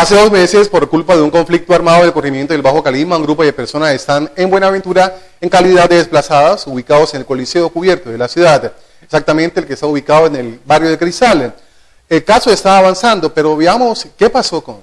Hace dos meses, por culpa de un conflicto armado del corregimiento del Bajo Calima, un grupo de personas están en Buenaventura en calidad de desplazadas, ubicados en el Coliseo Cubierto de la ciudad, exactamente el que está ubicado en el barrio de Cristal. El caso está avanzando, pero veamos qué pasó con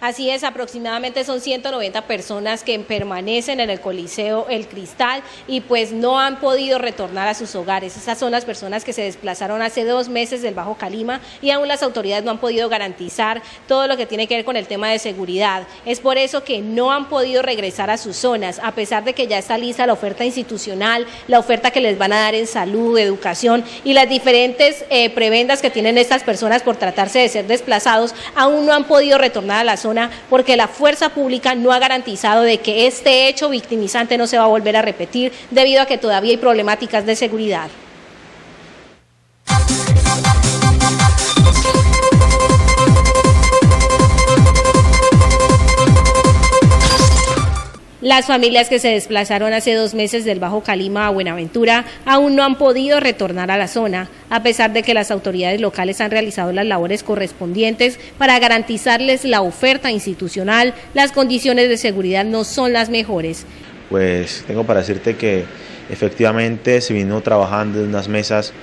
Así es, aproximadamente son 190 personas que permanecen en el Coliseo El Cristal y pues no han podido retornar a sus hogares. Esas son las personas que se desplazaron hace dos meses del Bajo Calima y aún las autoridades no han podido garantizar todo lo que tiene que ver con el tema de seguridad. Es por eso que no han podido regresar a sus zonas, a pesar de que ya está lista la oferta institucional, la oferta que les van a dar en salud, educación y las diferentes eh, prebendas que tienen estas personas por tratarse de ser desplazados, aún no han podido retornar a la porque la fuerza pública no ha garantizado de que este hecho victimizante no se va a volver a repetir debido a que todavía hay problemáticas de seguridad. Las familias que se desplazaron hace dos meses del Bajo Calima a Buenaventura aún no han podido retornar a la zona, a pesar de que las autoridades locales han realizado las labores correspondientes para garantizarles la oferta institucional, las condiciones de seguridad no son las mejores. Pues tengo para decirte que efectivamente se vino trabajando en unas mesas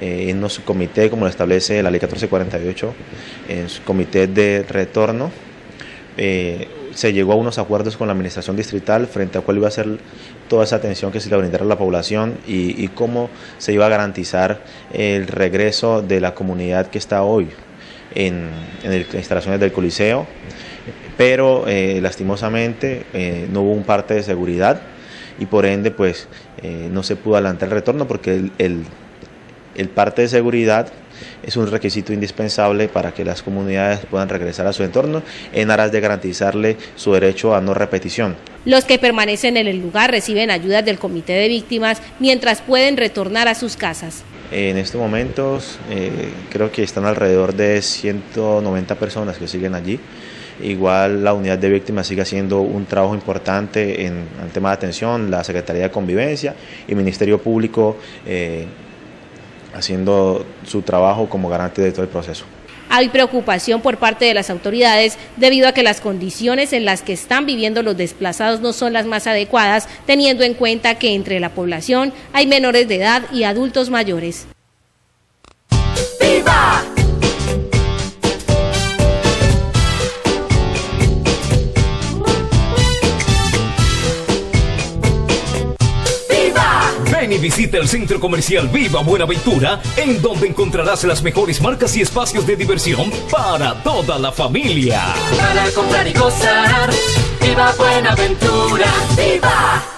eh, en un comité, como lo establece la ley 1448, en su comité de retorno. Eh, se llegó a unos acuerdos con la administración distrital frente a cuál iba a ser toda esa atención que se le brindará a la población y, cómo se iba a garantizar el regreso de la comunidad que está hoy en, las instalaciones del Coliseo, pero eh, lastimosamente eh, no hubo un parte de seguridad y por ende pues eh, no se pudo adelantar el retorno porque el, el parte de seguridad es un requisito indispensable para que las comunidades puedan regresar a su entorno en aras de garantizarle su derecho a no repetición. Los que permanecen en el lugar reciben ayudas del Comité de Víctimas mientras pueden retornar a sus casas. En estos momentos eh, creo que están alrededor de 190 personas que siguen allí. Igual la unidad de víctimas sigue haciendo un trabajo importante en, el tema de atención, la Secretaría de Convivencia y Ministerio Público eh, haciendo su trabajo como garante de todo el proceso. Hay preocupación por parte de las autoridades debido a que las condiciones en las que están viviendo los desplazados no son las más adecuadas, teniendo en cuenta que entre la población hay menores de edad y adultos mayores. Y visita el centro comercial Viva Buenaventura, en donde encontrarás las mejores marcas y espacios de diversión para toda la familia. Para comprar y gozar, Viva Buenaventura, ¡Viva!